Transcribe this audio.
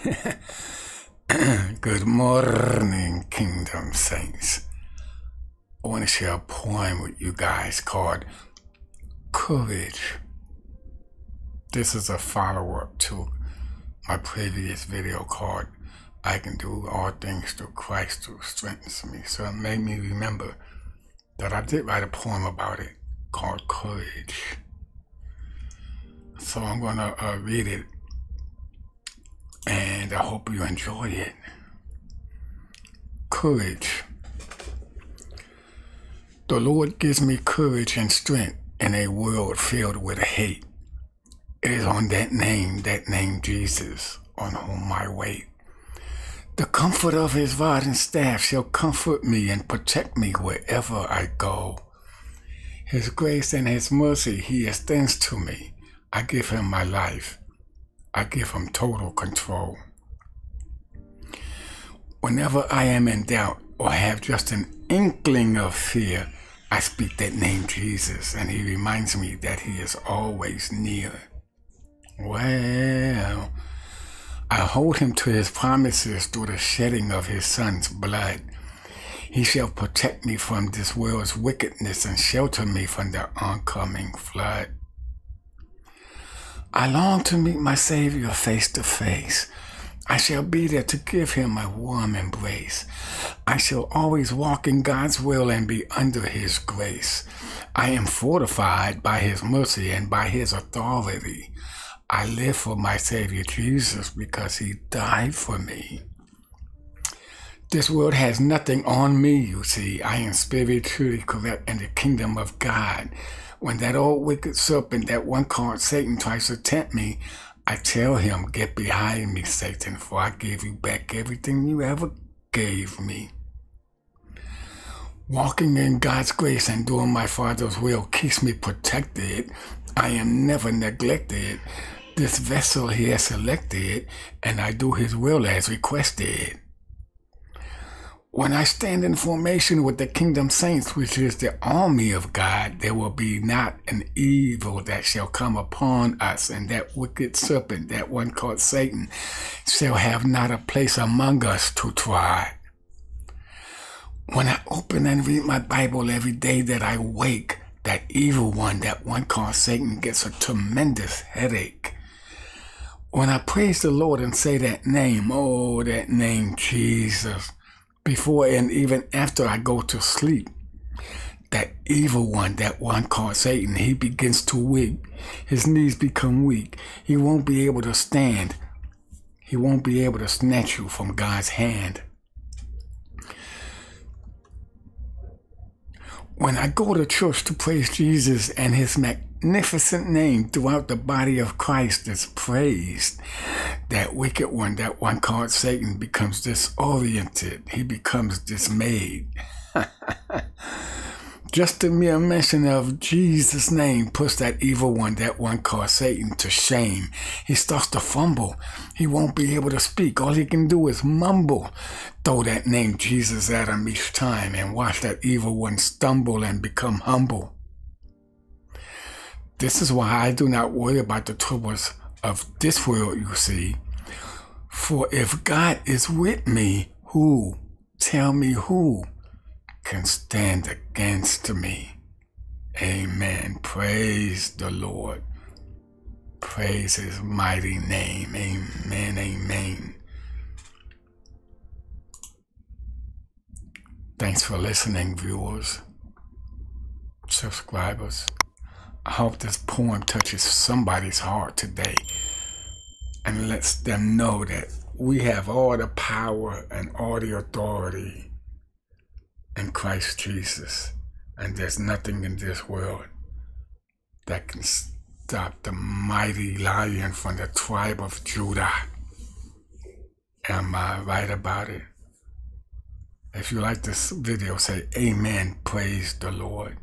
Good morning, Kingdom Saints. I want to share a poem with you guys called Courage. This is a follow up to my previous video called I Can Do All Things Through Christ Who Strengthens Me. So it made me remember that I did write a poem about it called Courage. So I'm going to uh, read it and I hope you enjoy it. Courage. The Lord gives me courage and strength in a world filled with hate. It is on that name, that name Jesus, on whom I wait. The comfort of his rod and staff shall comfort me and protect me wherever I go. His grace and his mercy he extends to me. I give him my life. I give him total control. Whenever I am in doubt or have just an inkling of fear, I speak that name Jesus and he reminds me that he is always near. Well, I hold him to his promises through the shedding of his son's blood. He shall protect me from this world's wickedness and shelter me from the oncoming flood. I long to meet my Savior face to face. I shall be there to give him a warm embrace. I shall always walk in God's will and be under his grace. I am fortified by his mercy and by his authority. I live for my Savior Jesus because he died for me. This world has nothing on me, you see. I am spiritually correct in the kingdom of God. When that old wicked serpent, that one called Satan, tries to tempt me, I tell him, Get behind me, Satan, for I gave you back everything you ever gave me. Walking in God's grace and doing my Father's will keeps me protected. I am never neglected. This vessel he has selected, and I do his will as requested. When I stand in formation with the kingdom saints, which is the army of God, there will be not an evil that shall come upon us, and that wicked serpent, that one called Satan, shall have not a place among us to try. When I open and read my Bible every day that I wake, that evil one, that one called Satan, gets a tremendous headache. When I praise the Lord and say that name, oh, that name, Jesus, before and even after I go to sleep, that evil one, that one called Satan, he begins to weak. His knees become weak. He won't be able to stand. He won't be able to snatch you from God's hand. When I go to church to praise Jesus and his magnificent name throughout the body of Christ is praised, that wicked one, that one called Satan, becomes disoriented. He becomes dismayed. Just the mere mention of Jesus' name puts that evil one, that one called Satan, to shame. He starts to fumble. He won't be able to speak. All he can do is mumble. Throw that name Jesus at him each time and watch that evil one stumble and become humble. This is why I do not worry about the troubles of this world, you see. For if God is with me, who, tell me who, can stand against me? Amen. Praise the Lord. Praise his mighty name. Amen. Amen. Thanks for listening, viewers, subscribers. I hope this poem touches somebody's heart today and lets them know that we have all the power and all the authority in Christ Jesus. And there's nothing in this world that can stop the mighty lion from the tribe of Judah. Am I right about it? If you like this video, say amen, praise the Lord.